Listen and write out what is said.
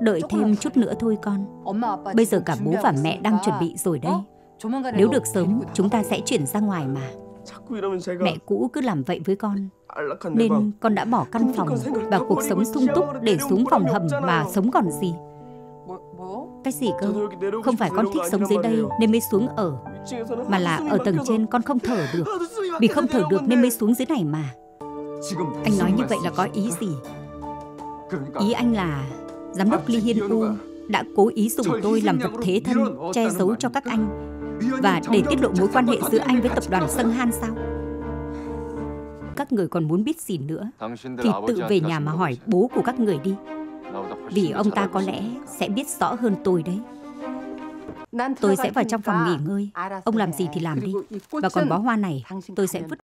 Đợi thêm chút nữa thôi con. Bây giờ cả bố và mẹ đang chuẩn bị rồi đây. Nếu được sớm, chúng ta sẽ chuyển ra ngoài mà. Mẹ cũ cứ làm vậy với con. Nên con đã bỏ căn phòng và cuộc sống sung túc để xuống phòng hầm mà sống còn gì. Cái gì cơ? Không phải con thích sống dưới đây nên mới xuống ở Mà là ở tầng trên con không thở được Vì không thở được nên mới xuống dưới này mà Anh nói như vậy là có ý gì? Ý anh là Giám đốc Lee Hiên U đã cố ý dùng tôi làm vật thế thân Che giấu cho các anh. Và để tiết lộ mối quan hệ giữa anh với tập đoàn Sân Han sao? Các người còn muốn biết gì nữa? Thì tự về nhà mà hỏi bố của các người đi. Vì ông ta có lẽ sẽ biết rõ hơn tôi đấy. Tôi sẽ vào trong phòng nghỉ ngơi. Ông làm gì thì làm đi. Và còn bó hoa này tôi sẽ vứt